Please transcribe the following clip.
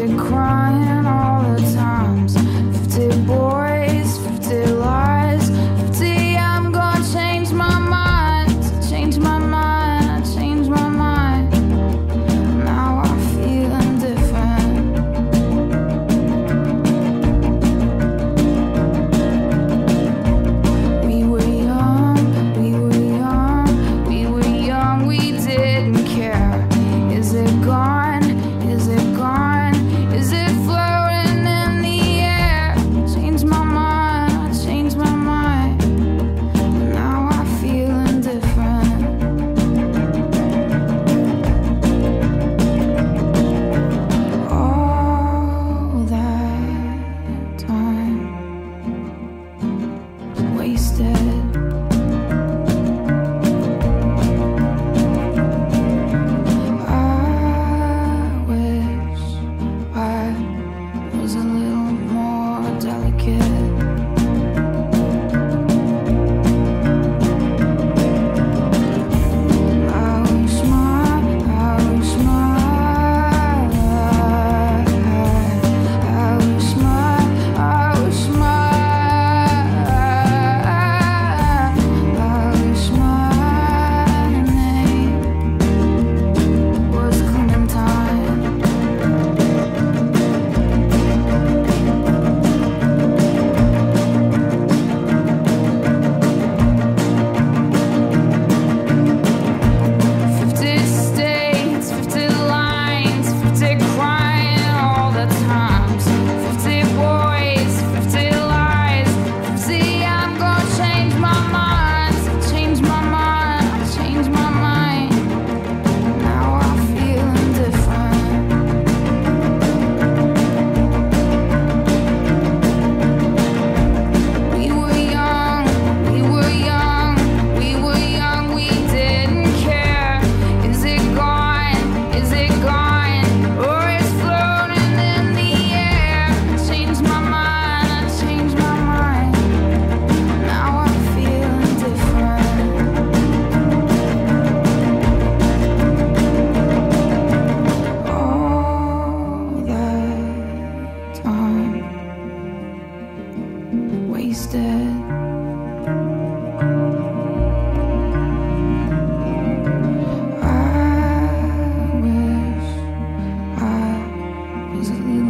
to was a